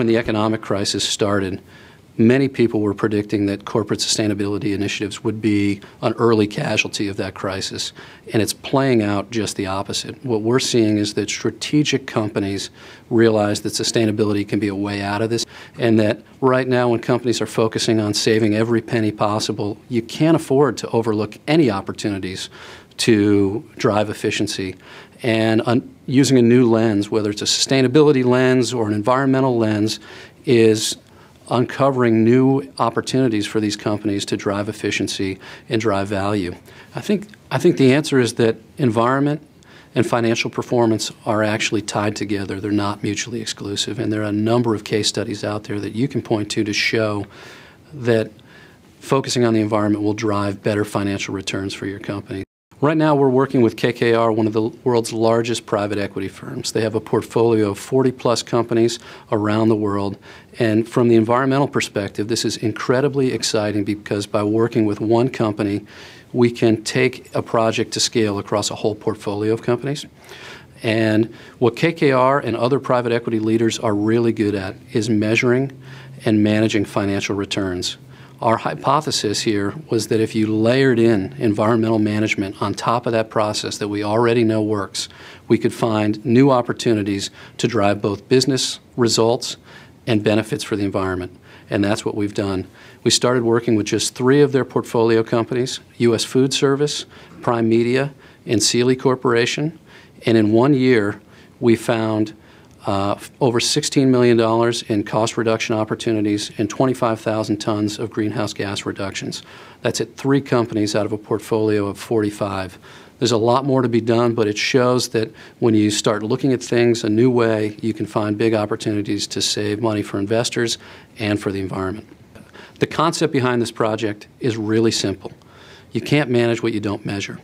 when the economic crisis started, many people were predicting that corporate sustainability initiatives would be an early casualty of that crisis. And it's playing out just the opposite. What we're seeing is that strategic companies realize that sustainability can be a way out of this, and that right now, when companies are focusing on saving every penny possible, you can't afford to overlook any opportunities to drive efficiency. And using a new lens, whether it's a sustainability lens or an environmental lens, is uncovering new opportunities for these companies to drive efficiency and drive value. I think, I think the answer is that environment and financial performance are actually tied together. They're not mutually exclusive. And there are a number of case studies out there that you can point to to show that focusing on the environment will drive better financial returns for your company. Right now, we're working with KKR, one of the world's largest private equity firms. They have a portfolio of 40 plus companies around the world. And from the environmental perspective, this is incredibly exciting because by working with one company, we can take a project to scale across a whole portfolio of companies. And what KKR and other private equity leaders are really good at is measuring and managing financial returns. Our hypothesis here was that if you layered in environmental management on top of that process that we already know works, we could find new opportunities to drive both business results and benefits for the environment. And that's what we've done. We started working with just three of their portfolio companies U.S. Food Service, Prime Media, and Sealy Corporation. And in one year, we found uh, over $16 million in cost reduction opportunities and 25,000 tons of greenhouse gas reductions. That's at three companies out of a portfolio of 45. There's a lot more to be done, but it shows that when you start looking at things a new way, you can find big opportunities to save money for investors and for the environment. The concept behind this project is really simple. You can't manage what you don't measure.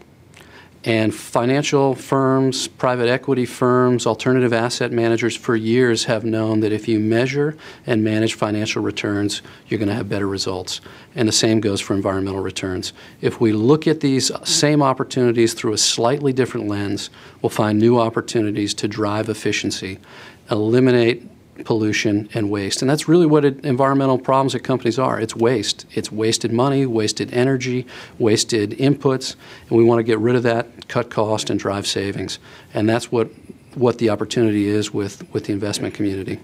And financial firms, private equity firms, alternative asset managers for years have known that if you measure and manage financial returns, you're going to have better results. And the same goes for environmental returns. If we look at these same opportunities through a slightly different lens, we'll find new opportunities to drive efficiency, eliminate pollution and waste. And that's really what it, environmental problems at companies are. It's waste. It's wasted money, wasted energy, wasted inputs, and we want to get rid of that, cut cost, and drive savings. And that's what, what the opportunity is with, with the investment community.